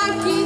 Siete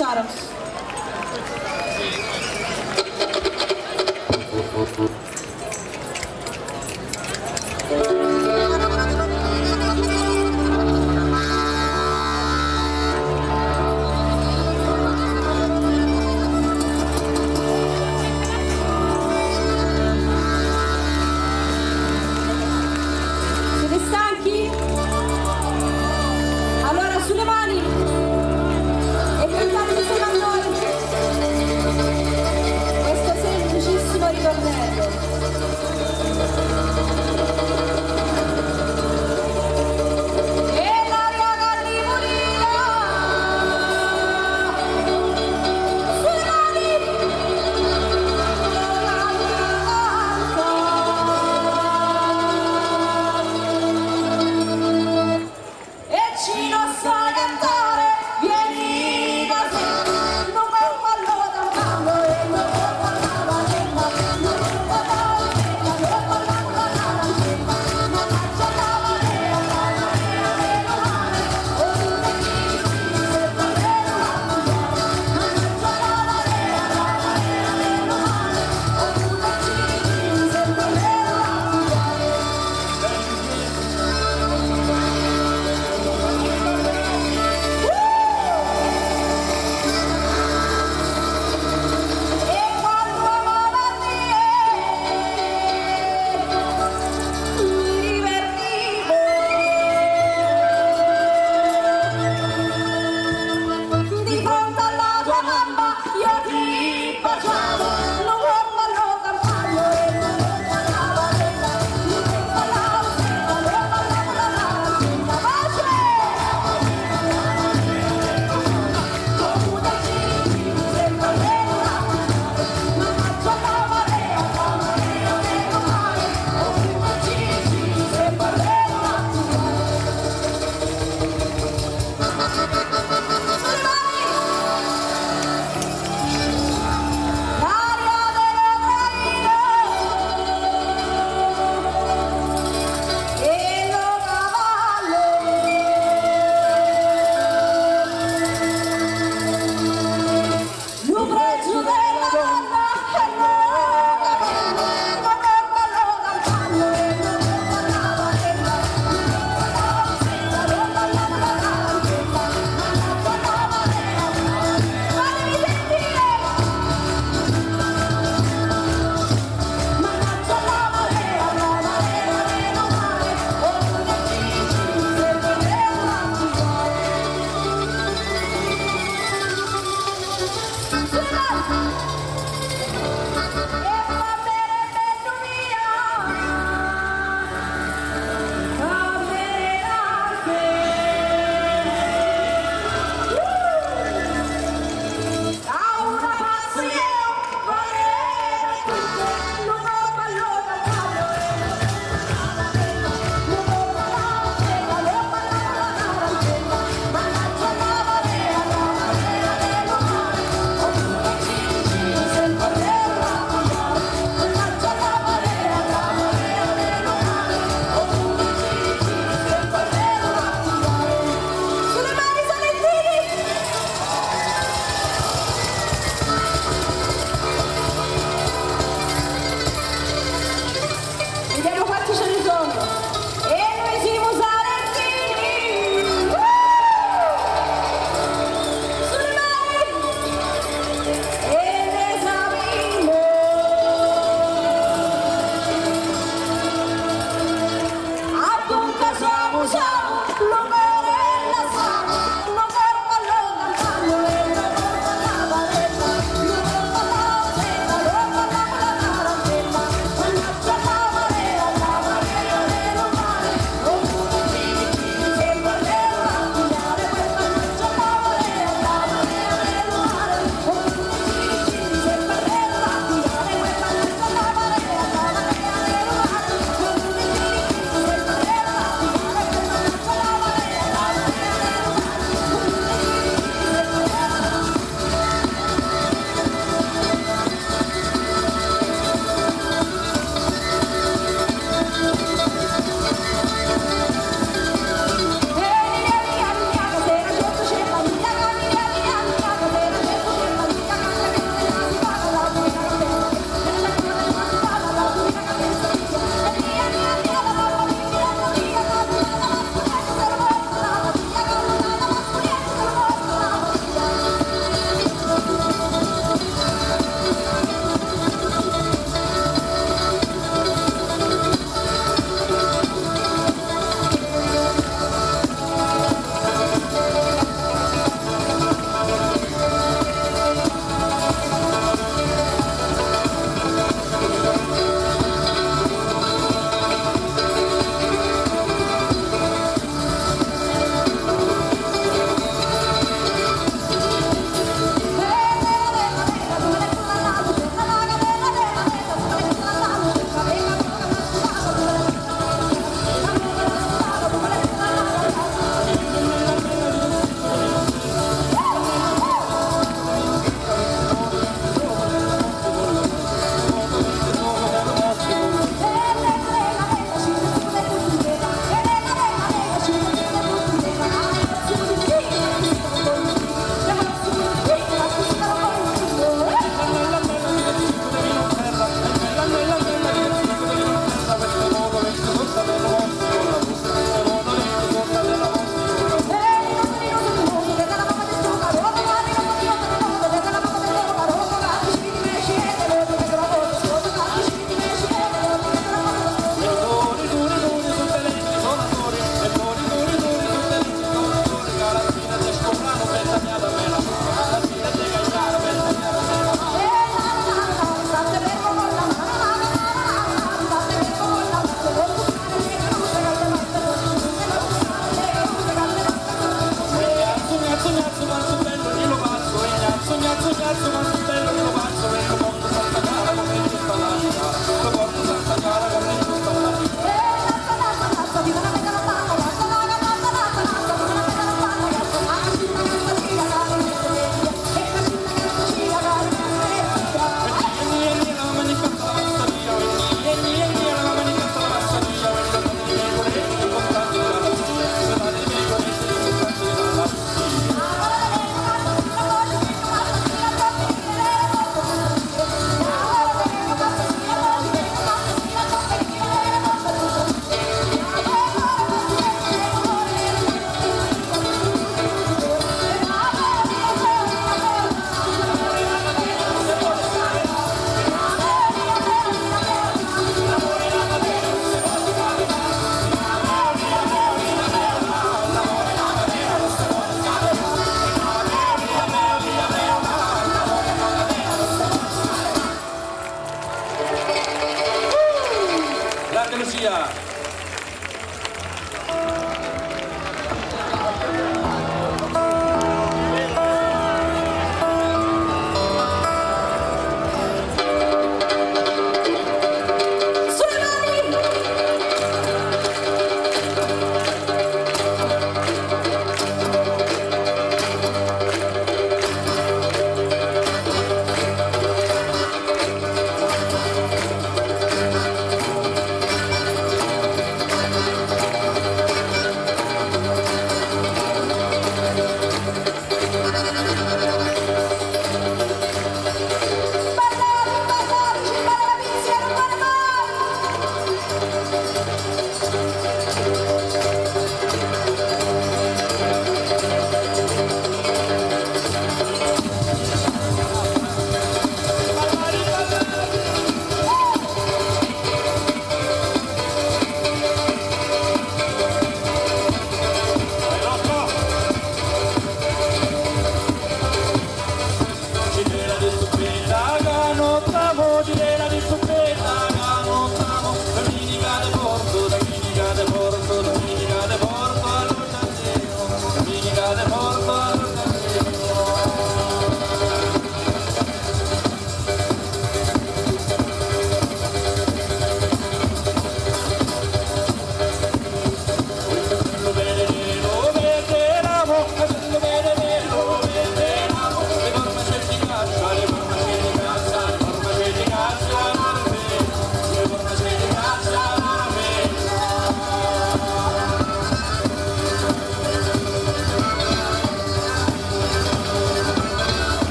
Mara Casciaro.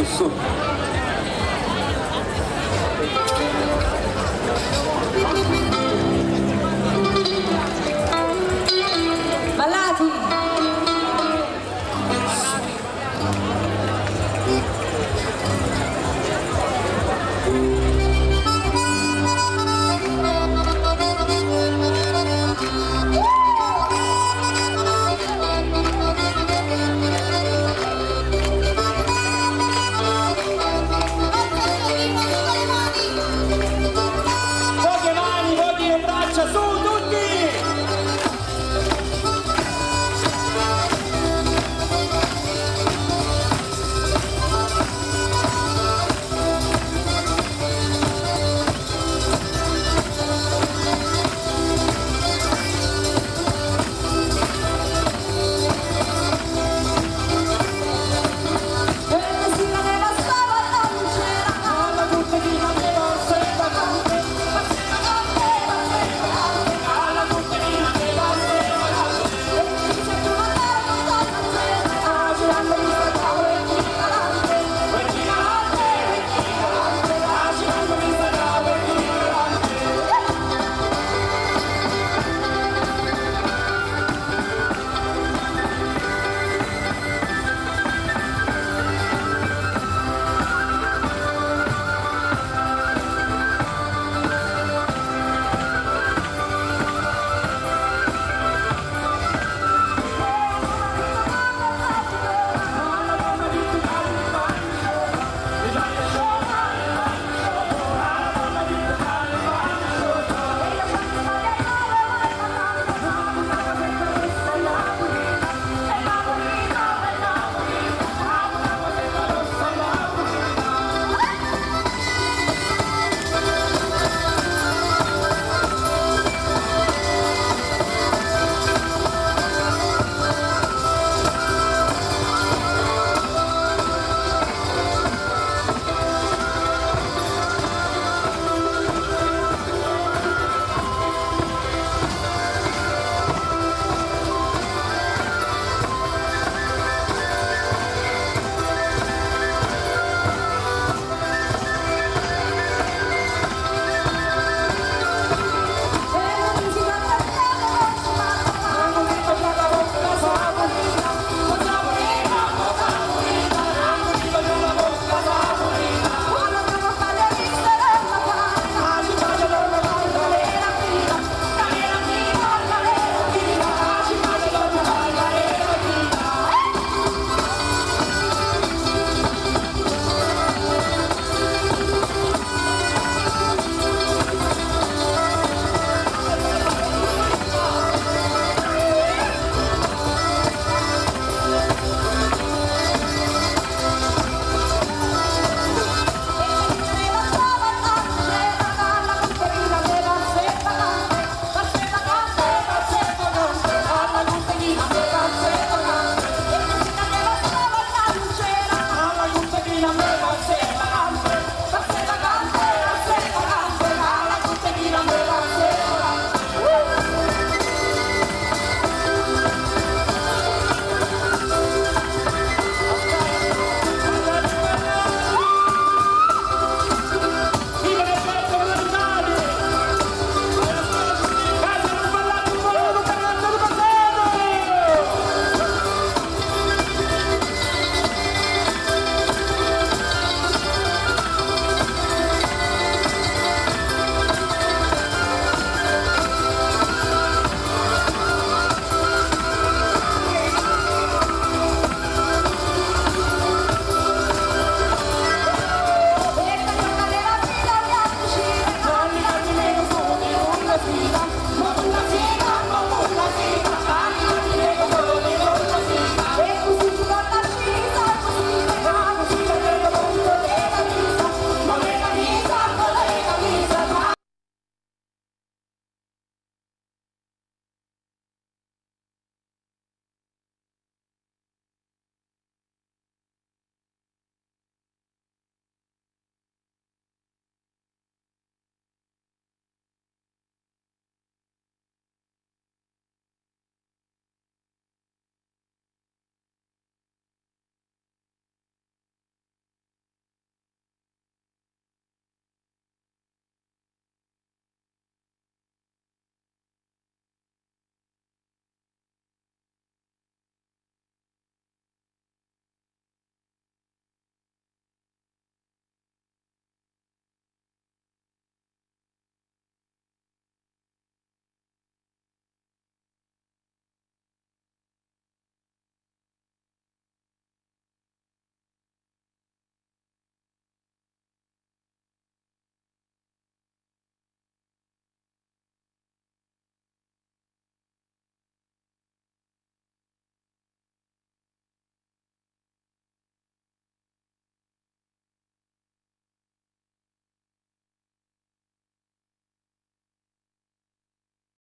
isso.